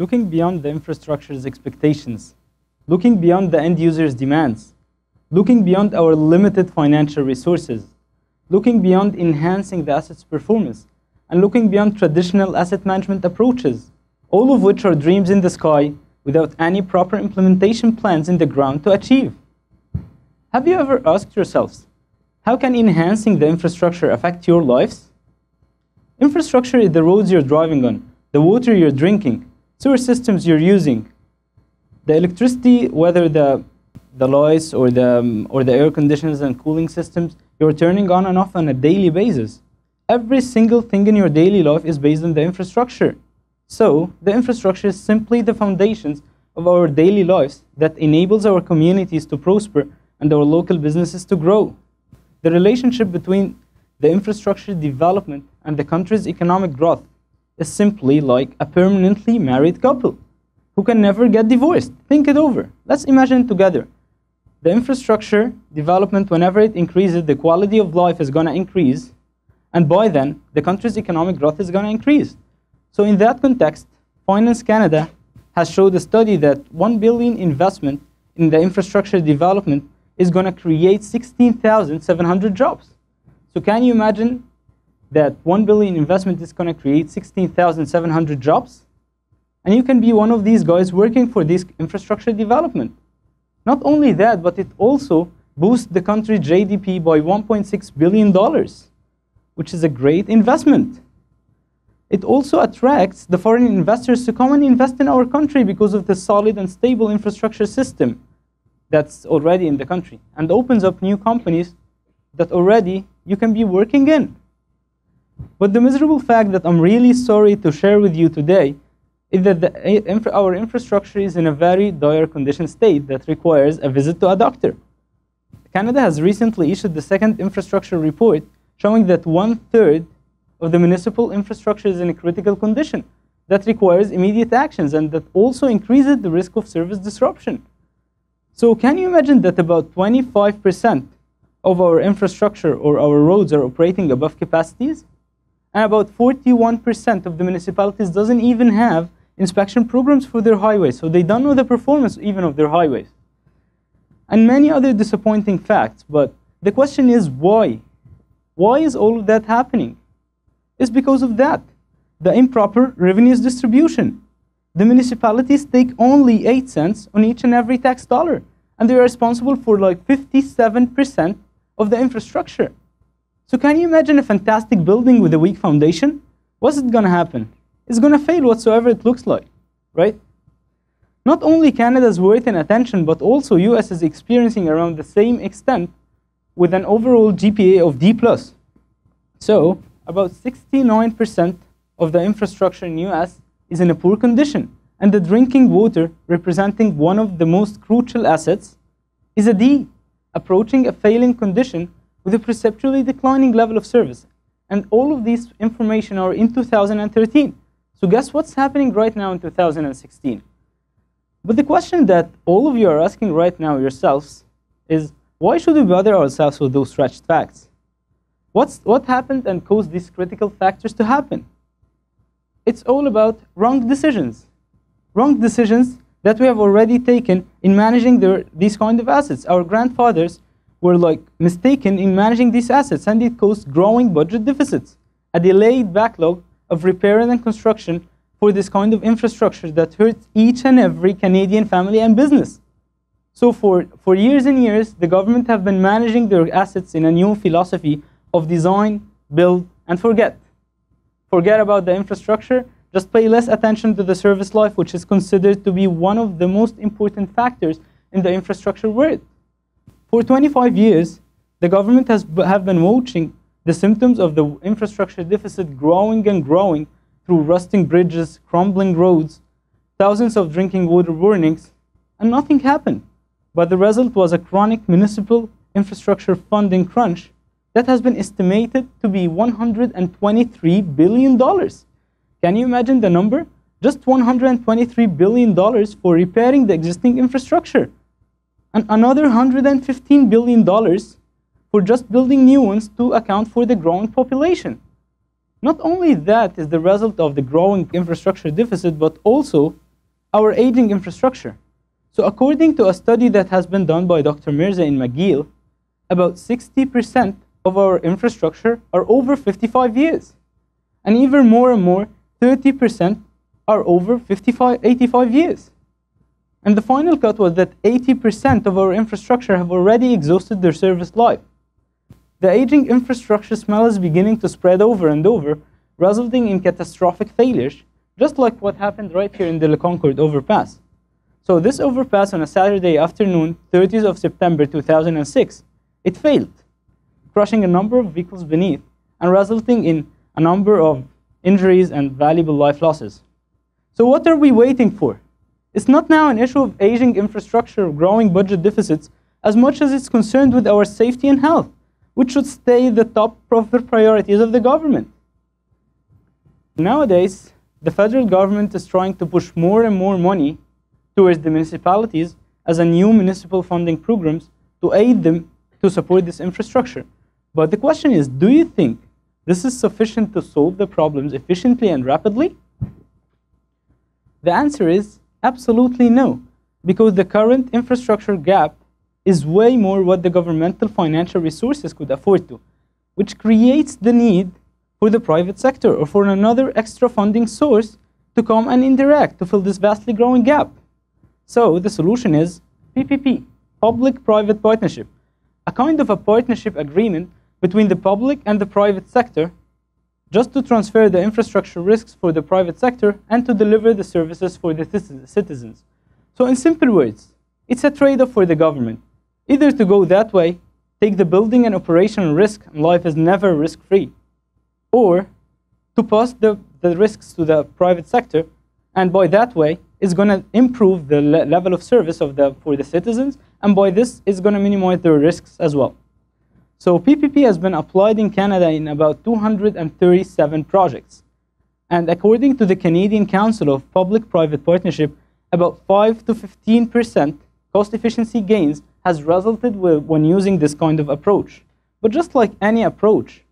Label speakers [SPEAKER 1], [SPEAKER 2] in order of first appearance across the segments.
[SPEAKER 1] looking beyond the infrastructure's expectations, looking beyond the end user's demands, looking beyond our limited financial resources, looking beyond enhancing the asset's performance, and looking beyond traditional asset management approaches, all of which are dreams in the sky without any proper implementation plans in the ground to achieve. Have you ever asked yourselves, how can enhancing the infrastructure affect your lives? Infrastructure is the roads you're driving on, the water you're drinking, sewer systems you're using, the electricity, whether the, the lights or the, um, or the air conditioners and cooling systems, you're turning on and off on a daily basis. Every single thing in your daily life is based on the infrastructure. So, the infrastructure is simply the foundations of our daily lives that enables our communities to prosper and our local businesses to grow. The relationship between the infrastructure development and the country's economic growth is simply like a permanently married couple who can never get divorced. Think it over. Let's imagine together. The infrastructure development, whenever it increases, the quality of life is going to increase. And by then, the country's economic growth is going to increase. So in that context, Finance Canada has showed a study that 1 billion investment in the infrastructure development is going to create 16,700 jobs. So can you imagine that 1 billion investment is going to create 16,700 jobs? And you can be one of these guys working for this infrastructure development. Not only that, but it also boosts the country's GDP by $1.6 billion, which is a great investment. It also attracts the foreign investors to come and invest in our country because of the solid and stable infrastructure system that's already in the country and opens up new companies that already you can be working in. But the miserable fact that I'm really sorry to share with you today is that the, our infrastructure is in a very dire condition state that requires a visit to a doctor. Canada has recently issued the second infrastructure report showing that one third of the municipal infrastructure is in a critical condition that requires immediate actions and that also increases the risk of service disruption. So can you imagine that about 25% of our infrastructure or our roads are operating above capacities? And about 41% of the municipalities doesn't even have inspection programs for their highways, so they don't know the performance even of their highways. And many other disappointing facts, but the question is why? Why is all of that happening? It's because of that, the improper revenues distribution. The municipalities take only 8 cents on each and every tax dollar, and they are responsible for like 57% of the infrastructure. So can you imagine a fantastic building with a weak foundation? What's it going to happen? It's going to fail whatsoever it looks like, right? Not only Canada is worth an attention, but also US is experiencing around the same extent with an overall GPA of D+. So about 69% of the infrastructure in US is in a poor condition, and the drinking water, representing one of the most crucial assets, is a D, approaching a failing condition with a perceptually declining level of service. And all of these information are in 2013. So guess what's happening right now in 2016? But the question that all of you are asking right now yourselves is, why should we bother ourselves with those stretched facts? What's, what happened and caused these critical factors to happen? It's all about wrong decisions. Wrong decisions that we have already taken in managing their, these kind of assets. Our grandfathers were like mistaken in managing these assets and it caused growing budget deficits, a delayed backlog of repair and construction for this kind of infrastructure that hurts each and every Canadian family and business. So for, for years and years, the government have been managing their assets in a new philosophy of design, build, and forget. Forget about the infrastructure, just pay less attention to the service life, which is considered to be one of the most important factors in the infrastructure world. For 25 years, the government has have been watching the symptoms of the infrastructure deficit growing and growing through rusting bridges, crumbling roads, thousands of drinking water warnings, and nothing happened. But the result was a chronic municipal infrastructure funding crunch that has been estimated to be $123 billion. Can you imagine the number? Just $123 billion for repairing the existing infrastructure. And another $115 billion for just building new ones to account for the growing population. Not only that is the result of the growing infrastructure deficit, but also our aging infrastructure. So according to a study that has been done by Dr. Mirza in McGill, about 60% of our infrastructure are over 55 years. And even more and more, 30% are over 55, 85 years. And the final cut was that 80% of our infrastructure have already exhausted their service life. The aging infrastructure smell is beginning to spread over and over, resulting in catastrophic failures, just like what happened right here in the Le Concorde overpass. So this overpass on a Saturday afternoon, 30th of September 2006, it failed, crushing a number of vehicles beneath and resulting in a number of injuries and valuable life losses. So what are we waiting for? It's not now an issue of aging infrastructure or growing budget deficits as much as it's concerned with our safety and health, which should stay the top priorities of the government. Nowadays, the federal government is trying to push more and more money towards the municipalities as a new municipal funding programs to aid them to support this infrastructure. But the question is, do you think this is sufficient to solve the problems efficiently and rapidly? The answer is absolutely no, because the current infrastructure gap is way more what the governmental financial resources could afford to, which creates the need for the private sector or for another extra funding source to come and interact to fill this vastly growing gap. So the solution is PPP, public-private partnership, a kind of a partnership agreement between the public and the private sector just to transfer the infrastructure risks for the private sector and to deliver the services for the citizens. So in simple words, it's a trade-off for the government. Either to go that way, take the building and operational risk, and life is never risk-free, or to pass the, the risks to the private sector, and by that way, it's going to improve the le level of service of the, for the citizens, and by this, it's going to minimize their risks as well. So PPP has been applied in Canada in about 237 projects. And according to the Canadian Council of Public-Private Partnership, about 5 to 15% cost efficiency gains has resulted when using this kind of approach. But just like any approach,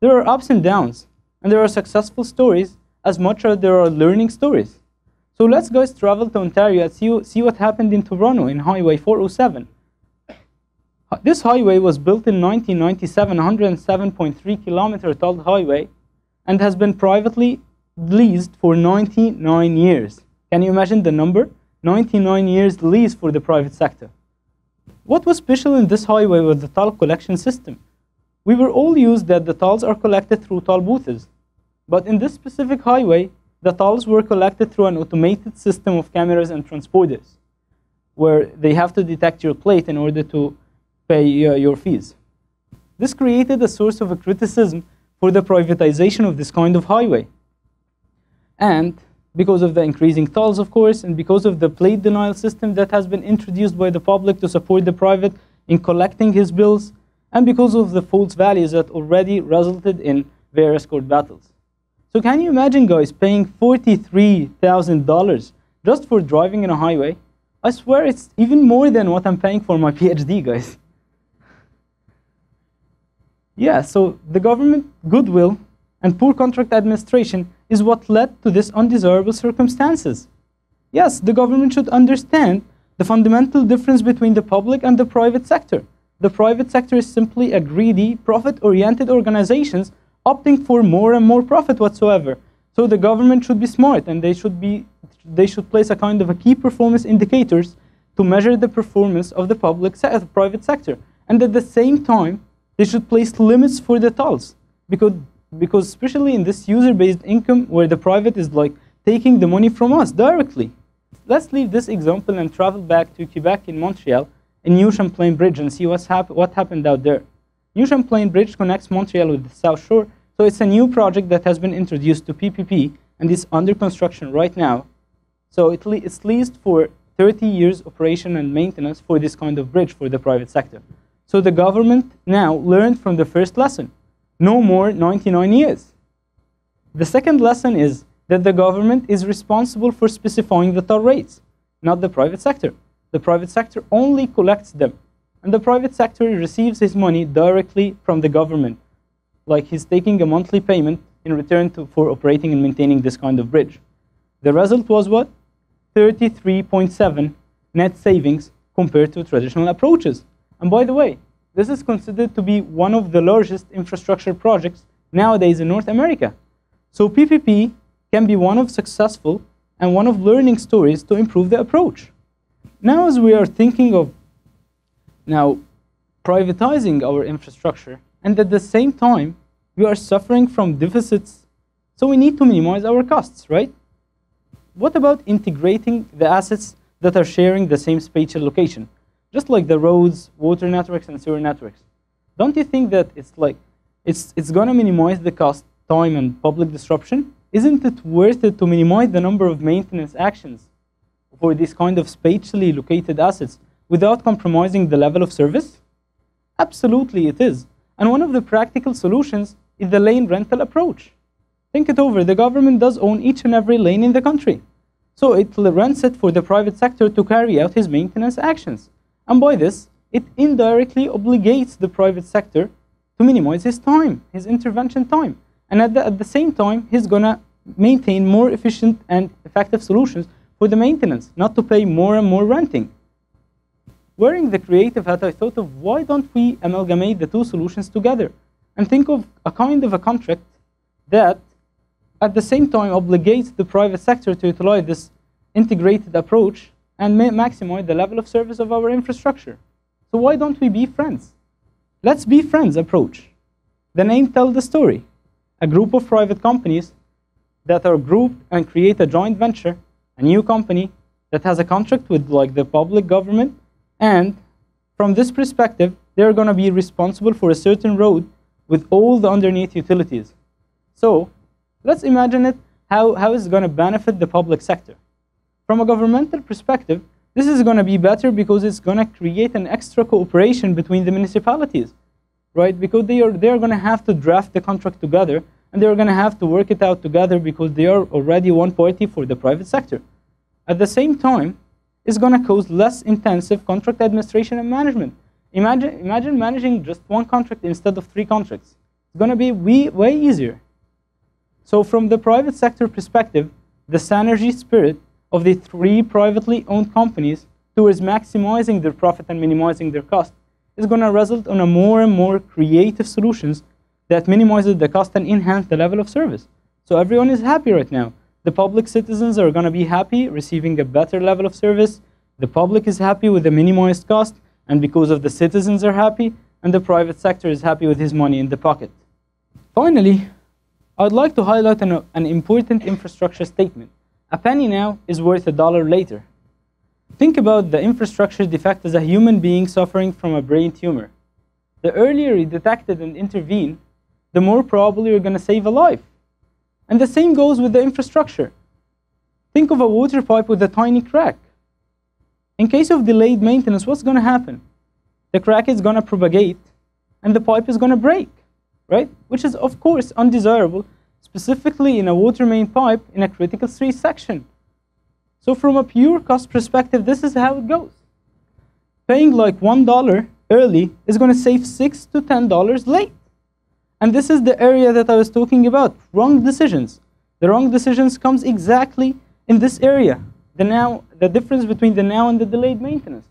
[SPEAKER 1] there are ups and downs, and there are successful stories as much as there are learning stories. So let's guys travel to Ontario and see, see what happened in Toronto in Highway 407. This highway was built in 1997, 107.3 kilometer tall highway, and has been privately leased for 99 years. Can you imagine the number? 99 years lease for the private sector. What was special in this highway was the toll collection system. We were all used that the tolls are collected through toll booths. But in this specific highway, the tolls were collected through an automated system of cameras and transponders, where they have to detect your plate in order to pay uh, your fees. This created a source of a criticism for the privatization of this kind of highway. And because of the increasing tolls, of course, and because of the plate denial system that has been introduced by the public to support the private in collecting his bills, and because of the false values that already resulted in various court battles. So can you imagine, guys, paying $43,000 just for driving in a highway? I swear it's even more than what I'm paying for my PhD, guys. Yeah, so the government goodwill and poor contract administration is what led to these undesirable circumstances. Yes, the government should understand the fundamental difference between the public and the private sector. The private sector is simply a greedy, profit-oriented organizations opting for more and more profit whatsoever. So the government should be smart and they should be they should place a kind of a key performance indicators to measure the performance of the public se private sector. And at the same time, they should place limits for the tolls because because especially in this user-based income where the private is like taking the money from us directly. Let's leave this example and travel back to Quebec in Montreal in New Champlain Bridge and see what's hap what happened out there. New Champlain Bridge connects Montreal with the South Shore, so it's a new project that has been introduced to PPP and is under construction right now. So it le it's leased for 30 years operation and maintenance for this kind of bridge for the private sector. So the government now learned from the first lesson, no more 99 years. The second lesson is that the government is responsible for specifying the toll rates, not the private sector. The private sector only collects them, and the private sector receives his money directly from the government, like he's taking a monthly payment in return to, for operating and maintaining this kind of bridge. The result was what? 33.7 net savings compared to traditional approaches. And by the way, this is considered to be one of the largest infrastructure projects nowadays in North America. So PPP can be one of successful and one of learning stories to improve the approach. Now as we are thinking of now privatizing our infrastructure and at the same time we are suffering from deficits so we need to minimize our costs, right? What about integrating the assets that are sharing the same spatial location? Just like the roads, water networks, and sewer networks. Don't you think that it's like, it's, it's gonna minimize the cost, time, and public disruption? Isn't it worth it to minimize the number of maintenance actions for these kind of spatially located assets without compromising the level of service? Absolutely it is. And one of the practical solutions is the lane rental approach. Think it over. The government does own each and every lane in the country. So it rents it for the private sector to carry out his maintenance actions. And by this, it indirectly obligates the private sector to minimize his time, his intervention time. And at the, at the same time, he's going to maintain more efficient and effective solutions for the maintenance, not to pay more and more renting. Wearing the creative hat, I thought of why don't we amalgamate the two solutions together and think of a kind of a contract that at the same time obligates the private sector to utilize this integrated approach and maximize the level of service of our infrastructure. So why don't we be friends? Let's be friends approach. The name tells the story. A group of private companies that are grouped and create a joint venture, a new company that has a contract with like the public government and from this perspective, they're going to be responsible for a certain road with all the underneath utilities. So Let's imagine it, how, how it's going to benefit the public sector. From a governmental perspective, this is going to be better because it's going to create an extra cooperation between the municipalities, right? Because they are, they are going to have to draft the contract together and they're going to have to work it out together because they are already one party for the private sector. At the same time, it's going to cause less intensive contract administration and management. Imagine, imagine managing just one contract instead of three contracts. It's going to be way, way easier. So from the private sector perspective, the synergy spirit of the three privately owned companies towards maximizing their profit and minimizing their cost is going to result in a more and more creative solutions that minimizes the cost and enhance the level of service. So everyone is happy right now. The public citizens are going to be happy receiving a better level of service. The public is happy with the minimized cost, and because of the citizens are happy, and the private sector is happy with his money in the pocket. Finally, I would like to highlight an, an important infrastructure statement. A penny now is worth a dollar later. Think about the infrastructure defect as a human being suffering from a brain tumor. The earlier you detect it and intervene, the more probably you're going to save a life. And the same goes with the infrastructure. Think of a water pipe with a tiny crack. In case of delayed maintenance, what's going to happen? The crack is going to propagate and the pipe is going to break right? Which is, of course, undesirable, specifically in a water main pipe in a critical street section. So from a pure cost perspective, this is how it goes. Paying like $1 early is going to save 6 to $10 late. And this is the area that I was talking about, wrong decisions. The wrong decisions comes exactly in this area, the, now, the difference between the now and the delayed maintenance.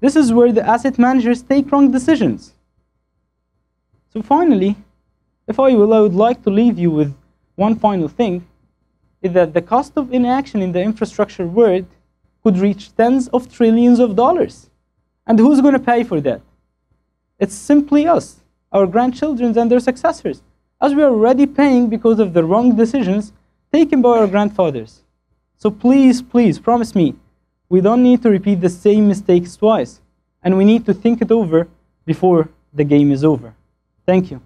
[SPEAKER 1] This is where the asset managers take wrong decisions. So finally, if I will, I would like to leave you with one final thing, is that the cost of inaction in the infrastructure world could reach tens of trillions of dollars. And who's going to pay for that? It's simply us, our grandchildren and their successors, as we are already paying because of the wrong decisions taken by our grandfathers. So please, please, promise me, we don't need to repeat the same mistakes twice, and we need to think it over before the game is over. Thank you.